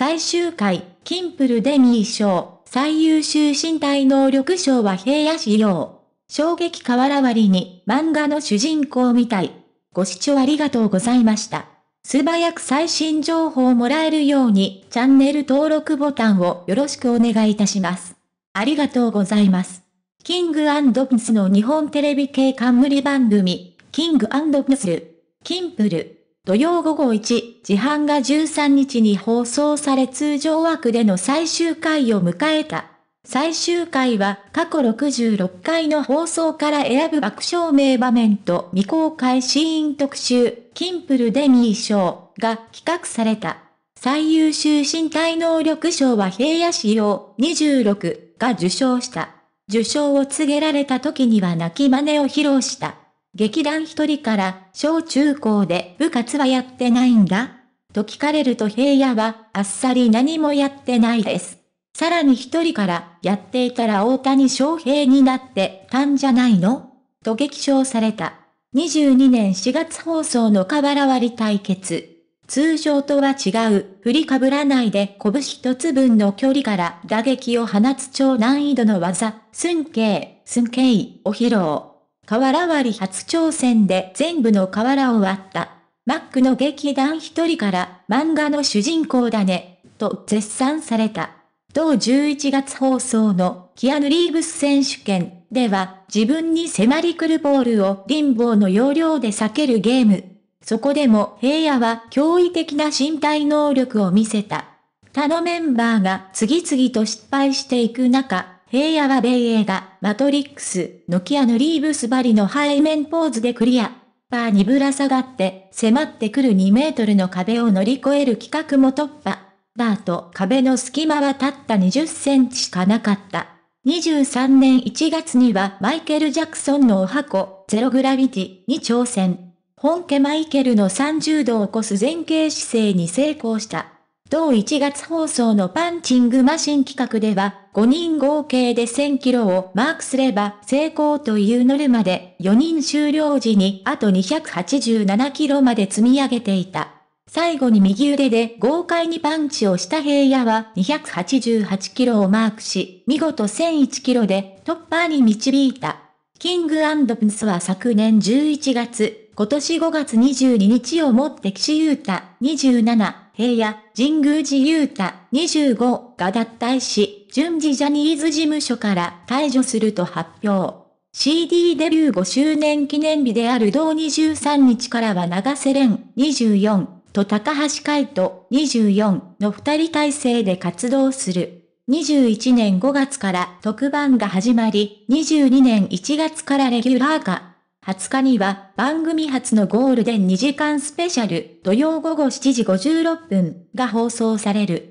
最終回、キンプるデミー賞、最優秀身体能力賞は平野紫耀。衝撃瓦割りに漫画の主人公みたい。ご視聴ありがとうございました。素早く最新情報をもらえるようにチャンネル登録ボタンをよろしくお願いいたします。ありがとうございます。キングプスの日本テレビ系冠番組、キングプスル、キンプル。土曜午後1時半が13日に放送され通常枠での最終回を迎えた。最終回は過去66回の放送から選ぶ爆笑名場面と未公開シーン特集、キンプルデミー賞が企画された。最優秀身体能力賞は平野仕様26が受賞した。受賞を告げられた時には泣き真似を披露した。劇団一人から、小中高で部活はやってないんだと聞かれると平野は、あっさり何もやってないです。さらに一人から、やっていたら大谷翔平になってたんじゃないの？と激賞された。22年4月放送の河原割り対決。通常とは違う、振りかぶらないで拳一つ分の距離から打撃を放つ超難易度の技、寸慶、寸慶を披露。瓦割り初挑戦で全部の瓦を割った。マックの劇団一人から漫画の主人公だね、と絶賛された。同11月放送のキアヌ・リーブス選手権では自分に迫り来るボールをリンボーの要領で避けるゲーム。そこでも平野は驚異的な身体能力を見せた。他のメンバーが次々と失敗していく中、平野は米映画、マトリックス、ノキアのリーブスバリの背面ポーズでクリア。バーにぶら下がって、迫ってくる2メートルの壁を乗り越える企画も突破。バーと壁の隙間はたった20センチしかなかった。23年1月にはマイケル・ジャクソンのお箱、ゼログラビティに挑戦。本家マイケルの30度を超す前傾姿勢に成功した。同1月放送のパンチングマシン企画では、5人合計で1000キロをマークすれば成功というノルマで、4人終了時にあと287キロまで積み上げていた。最後に右腕で豪快にパンチをした平野は288キロをマークし、見事1001キロで突破に導いた。キングプンスは昨年11月、今年5月22日をもって岸優太27、平野、神宮寺優太25が脱退し、順次ジャニーズ事務所から退場すると発表。CD デビュー5周年記念日である同23日からは長瀬廉24と高橋海人24の二人体制で活動する。21年5月から特番が始まり、22年1月からレギュラー化。20日には番組初のゴールデン2時間スペシャル土曜午後7時56分が放送される。